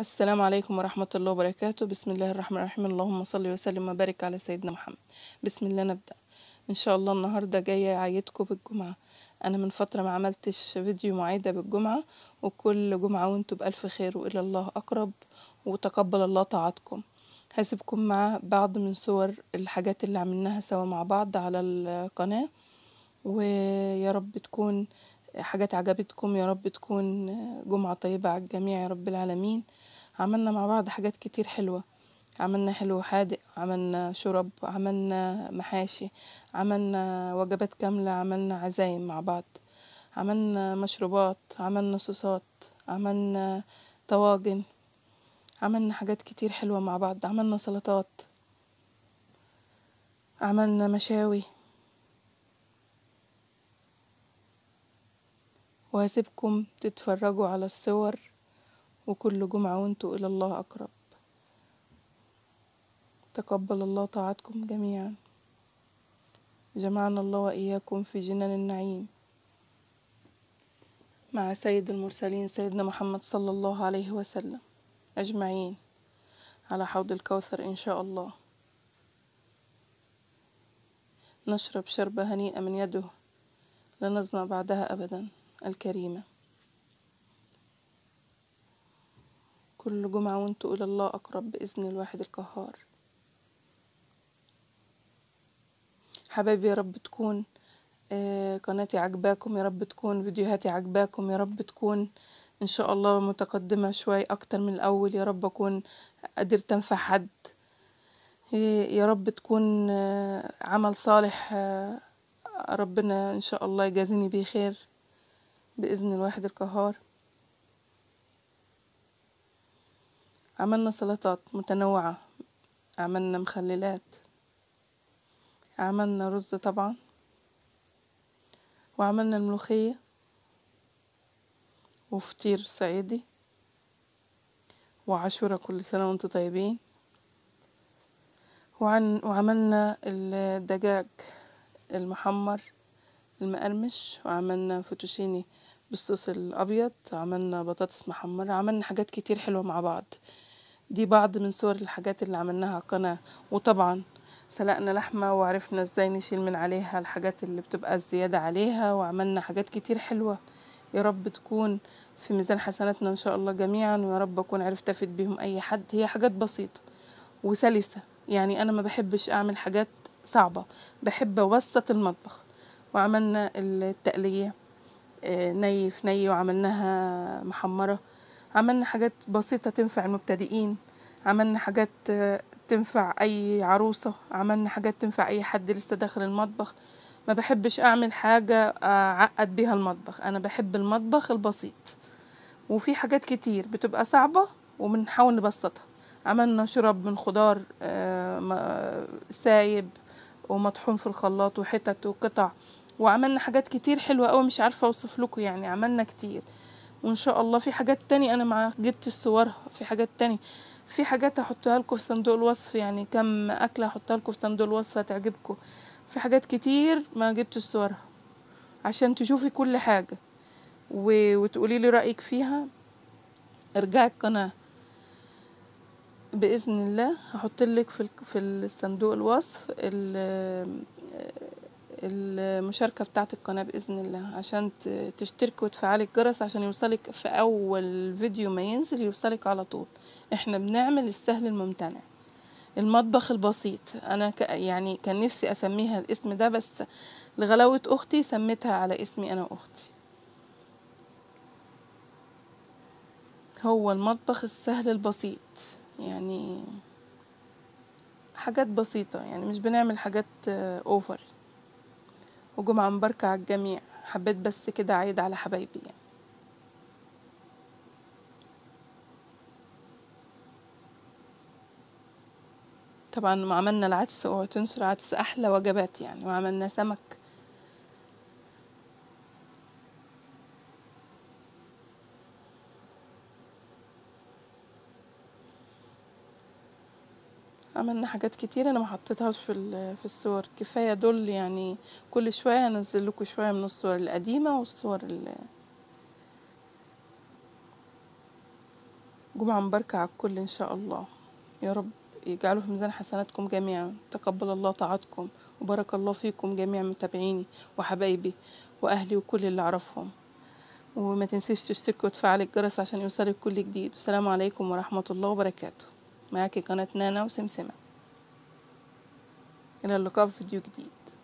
السلام عليكم ورحمة الله وبركاته. بسم الله الرحمن الرحيم. اللهم صل وسلم وبارك على سيدنا محمد. بسم الله نبدأ. إن شاء الله النهاردة جاية أعيدكم بالجمعة. أنا من فترة ما عملتش فيديو معايدة بالجمعة وكل جمعة وانتوا بألف خير وإلى الله أقرب وتقبل الله طاعتكم. هسيبكم مع بعض من صور الحاجات اللي عملناها سوا مع بعض على القناة. ويا رب تكون حاجات عجبتكم يا رب تكون جمعة طيبة على الجميع يا رب العالمين. عملنا مع بعض حاجات كتير حلوة. عملنا حلو حادق عملنا شرب عملنا محاشي عملنا وجبات كاملة عملنا عزايم مع بعض. عملنا مشروبات عملنا صوصات عملنا طواجن عملنا حاجات كتير حلوة مع بعض. عملنا سلطات عملنا مشاوي. وهسيبكم تتفرجوا على الصور وكل جمعة وانتوا إلى الله أقرب. تقبل الله طاعتكم جميعا. جمعنا الله وإياكم في جنان النعيم. مع سيد المرسلين سيدنا محمد صلى الله عليه وسلم. أجمعين. على حوض الكوثر إن شاء الله. نشرب شربة هنيئة من يده. لا نظمأ بعدها أبدا. الكريمة. كل جمعة وانتوا إلى الله أقرب بإذن الواحد القهار. حبايبي يا رب تكون قناتي عجباكم يا رب تكون فيديوهاتي عجباكم يا رب تكون إن شاء الله متقدمة شوي أكتر من الأول. يا رب أكون قدرت أنفع حد. يا رب تكون عمل صالح ربنا إن شاء الله يجازيني بيه خير بإذن الواحد القهار. عملنا سلطات متنوعة عملنا مخللات عملنا رز طبعا وعملنا الملوخية وفطير صعيدي وعاشورة كل سنة وأنتم طيبين. وعن وعملنا الدجاج المحمر المقرمش وعملنا فوتوشيني بالصوص الأبيض عملنا بطاطس محمرة عملنا حاجات كتير حلوة مع بعض. دي بعض من صور الحاجات اللي عملناها القناة. وطبعا سلقنا لحمة وعرفنا إزاي نشيل من عليها الحاجات اللي بتبقى الزيادة عليها وعملنا حاجات كتير حلوة. يا رب تكون في ميزان حسناتنا إن شاء الله جميعا ويا رب أكون عرفت أفيد بيهم أي حد. هي حاجات بسيطة وسلسة يعني أنا ما بحبش أعمل حاجات صعبة. بحب أوسط المطبخ. وعملنا التقلية ني في ني وعملناها محمرة. عملنا حاجات بسيطة تنفع المبتدئين عملنا حاجات تنفع أي عروسة عملنا حاجات تنفع أي حد لسه داخل المطبخ. ما بحبش أعمل حاجة أعقد بيها المطبخ أنا بحب المطبخ البسيط. وفي حاجات كتير بتبقى صعبة وبنحاول نبسطها. عملنا شرب من خضار سايب ومطحون في الخلاط وحتت وقطع. وعملنا حاجات كتير حلوة أوي مش عارفة أوصف لكم يعني عملنا كتير. وإن شاء الله في حاجات تاني أنا مع جبت صورها في حاجات تاني. في حاجات هحطها لكم في صندوق الوصف يعني كم أكلة هحطها لكم في صندوق الوصف هتعجبكم. في حاجات كتير ما جبت صورها عشان تشوفي كل حاجة. و... وتقولي لي رأيك فيها. ارجعي القناة. بإذن الله هحط لك في في الصندوق الوصف المشاركة بتاعت القناة بإذن الله. عشان تشتركي وتفعلي الجرس عشان يوصلك في أول فيديو ما ينزل يوصلك على طول. إحنا بنعمل السهل الممتنع. المطبخ البسيط. أنا ك يعني كان نفسي أسميها الاسم ده بس لغلاوة أختي سميتها على اسمي أنا وأختي. هو المطبخ السهل البسيط. يعني حاجات بسيطة. يعني مش بنعمل حاجات أوفر وجمعة مباركة على الجميع حبيت بس كده أعيد على حبايبي يعني. طبعا عملنا العدس اوعوا العدس أحلى وجبات يعني وعملنا سمك عملنا حاجات كتير أنا ما حطيتهاش في في الصور. كفاية دول يعني كل شوية انزل لكم شوية من الصور القديمة والصور جمعة مباركة على الكل إن شاء الله. يا رب يجعله في ميزان حسناتكم جميعا. تقبل الله طاعتكم وبارك الله فيكم جميع متابعيني وحبايبي وأهلي وكل اللي أعرفهم. وما تنسيش تشتركوا وتفعل الجرس عشان يوصلك كل جديد. والسلام عليكم ورحمة الله وبركاته. معاكي قناة نانا وسمسمة. إلى اللقاء في فيديو جديد.